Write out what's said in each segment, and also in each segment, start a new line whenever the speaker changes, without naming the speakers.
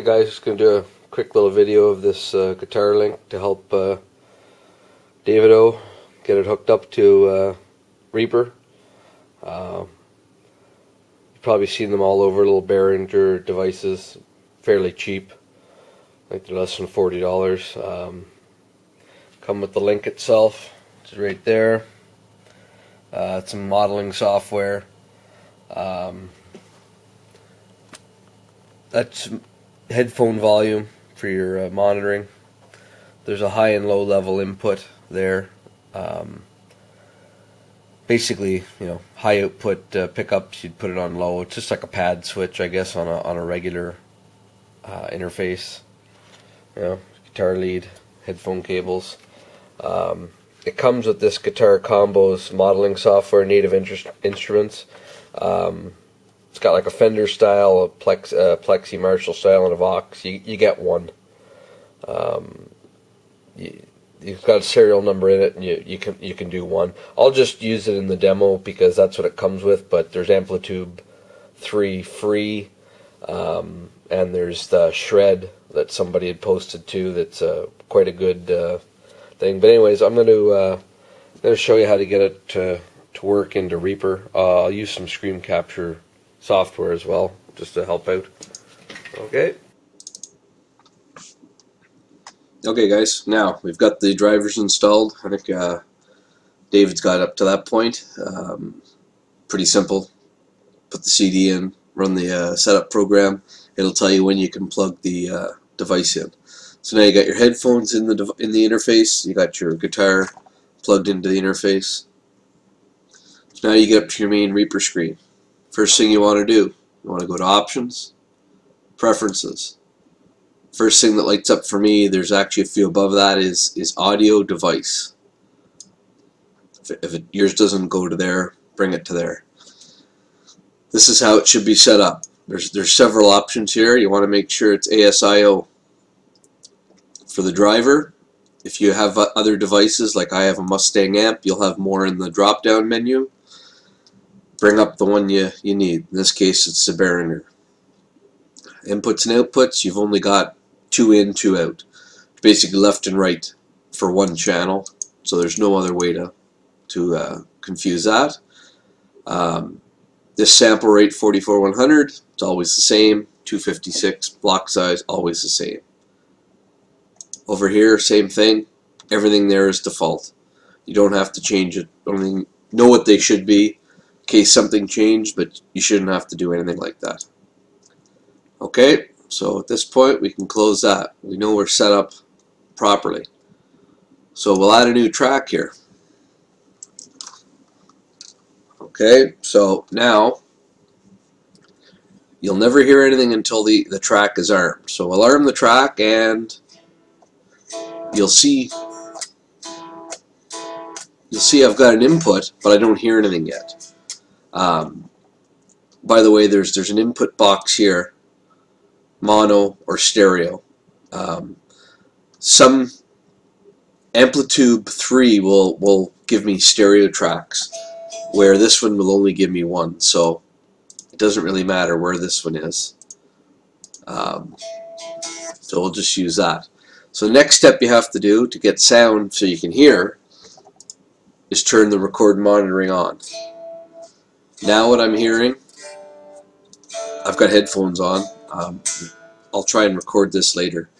Hey guys, just going to do a quick little video of this uh, guitar link to help uh, David O get it hooked up to uh, Reaper. Uh, you've probably seen them all over, little Behringer devices, fairly cheap. I think they're less than $40. Um, come with the link itself, it's right there. Uh, it's some modeling software. Um, that's headphone volume for your uh, monitoring. There's a high and low level input there. Um, basically, you know, high output uh, pickups, you'd put it on low. It's just like a pad switch, I guess, on a on a regular uh, interface. You know, guitar lead, headphone cables. Um, it comes with this Guitar Combos modeling software, native instruments. Um, it's got like a Fender style, a Plex, uh, Plexi Marshall style, and a Vox. You you get one. Um, you, you've got a serial number in it, and you, you can you can do one. I'll just use it in the demo because that's what it comes with. But there's Amplitube three free, um, and there's the Shred that somebody had posted too. That's uh, quite a good uh, thing. But anyways, I'm going to uh, going to show you how to get it to to work into Reaper. Uh, I'll use some screen capture software as well, just to help out. Okay.
Okay guys, now we've got the drivers installed. I think uh, David's got up to that point. Um, pretty simple. Put the CD in, run the uh, setup program. It'll tell you when you can plug the uh, device in. So now you got your headphones in the in the interface. You got your guitar plugged into the interface. So now you get up to your main Reaper screen. First thing you want to do, you want to go to Options, Preferences. First thing that lights up for me, there's actually a few above that, is, is Audio Device. If, it, if it, yours doesn't go to there, bring it to there. This is how it should be set up. There's, there's several options here. You want to make sure it's ASIO. For the driver, if you have other devices, like I have a Mustang amp, you'll have more in the drop-down menu bring up the one you, you need. In this case, it's the Behringer. Inputs and outputs, you've only got two in, two out. Basically left and right for one channel, so there's no other way to, to uh, confuse that. Um, this sample rate 44100, it's always the same. 256 block size, always the same. Over here, same thing. Everything there is default. You don't have to change it. Only know what they should be case something changed, but you shouldn't have to do anything like that. Okay, so at this point we can close that. We know we're set up properly. So we'll add a new track here. Okay, so now you'll never hear anything until the, the track is armed. So we'll arm the track and you'll see you'll see I've got an input, but I don't hear anything yet. Um, by the way, there's there's an input box here, mono or stereo. Um, some Amplitube 3 will, will give me stereo tracks, where this one will only give me one, so it doesn't really matter where this one is. Um, so we'll just use that. So the next step you have to do to get sound so you can hear is turn the record monitoring on. Now what I'm hearing, I've got headphones on. Um, I'll try and record this later.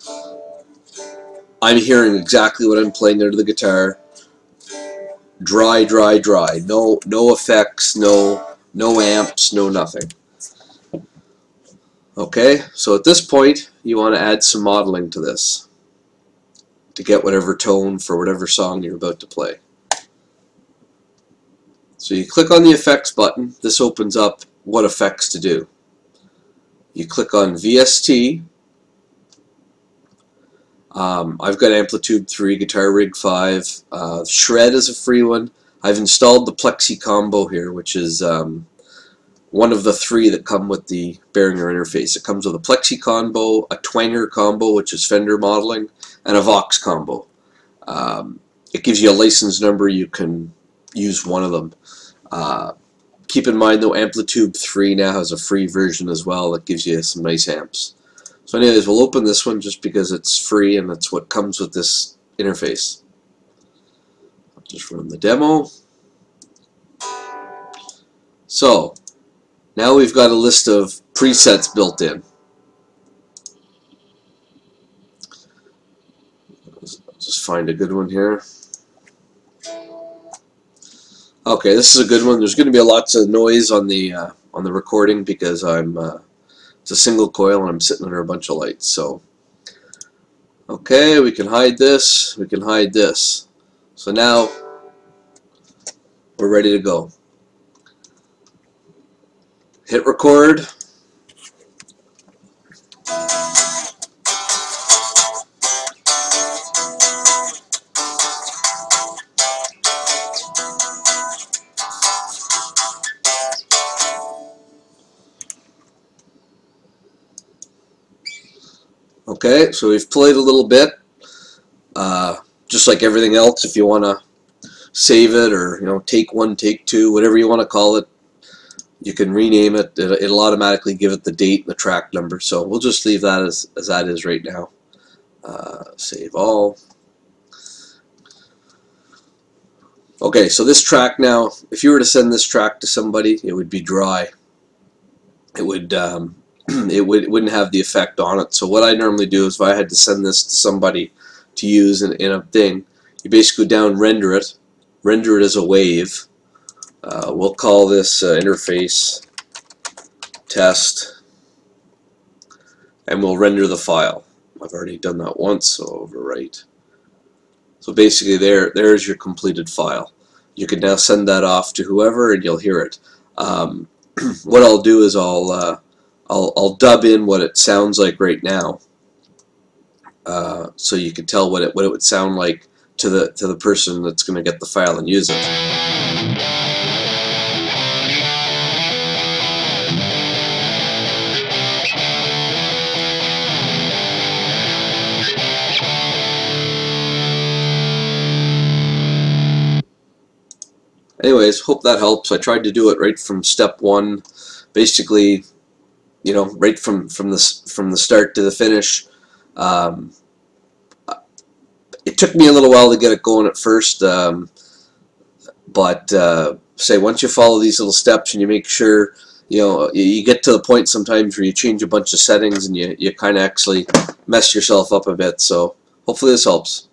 I'm hearing exactly what I'm playing under the guitar. Dry, dry, dry. No, no effects. No, no amps. No nothing. Okay, so at this point, you want to add some modeling to this to get whatever tone for whatever song you're about to play. So you click on the effects button. This opens up what effects to do. You click on VST. Um, I've got Amplitube 3, Guitar Rig 5. Uh, Shred is a free one. I've installed the Plexi Combo here, which is um, one of the three that come with the Behringer interface. It comes with a Plexi Combo, a Twanger Combo, which is Fender modeling, and a Vox Combo. Um, it gives you a license number. You can use one of them. Uh, keep in mind though Amplitube 3 now has a free version as well that gives you some nice amps. So anyways, we'll open this one just because it's free and that's what comes with this interface. I'll just run the demo. So, now we've got a list of presets built in. Just find a good one here. Okay, this is a good one. There's going to be lots of noise on the uh, on the recording because I'm uh, it's a single coil and I'm sitting under a bunch of lights. So, okay, we can hide this. We can hide this. So now we're ready to go. Hit record. Okay, so we've played a little bit. Uh, just like everything else, if you want to save it or you know take one, take two, whatever you want to call it, you can rename it. It'll automatically give it the date the track number. So we'll just leave that as, as that is right now. Uh, save all. Okay, so this track now, if you were to send this track to somebody, it would be dry. It would um, it would it wouldn't have the effect on it. So what I normally do is if I had to send this to somebody to use in, in a thing, you basically down, render it, render it as a wave. Uh, we'll call this uh, interface test, and we'll render the file. I've already done that once, so overwrite. So basically, there there's your completed file. You can now send that off to whoever, and you'll hear it. Um, what I'll do is I'll uh, I'll, I'll dub in what it sounds like right now uh, so you can tell what it what it would sound like to the to the person that's going to get the file and use it. Anyways, hope that helps. I tried to do it right from step one. Basically, you know, right from from the from the start to the finish. Um, it took me a little while to get it going at first, um, but uh, say once you follow these little steps and you make sure, you know, you get to the point sometimes where you change a bunch of settings and you you kind of actually mess yourself up a bit. So hopefully this helps.